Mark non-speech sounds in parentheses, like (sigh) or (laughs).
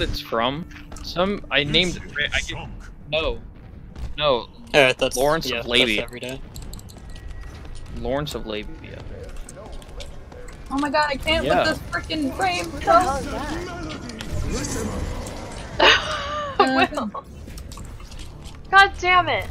what it's from? Some I named. I get, no, no. Alright, that's Lawrence yeah, of Labia. That's every day. Lawrence of Labia. Oh my god, I can't Yeah. with this freaking frame. What the hell is that? (laughs) God damn it.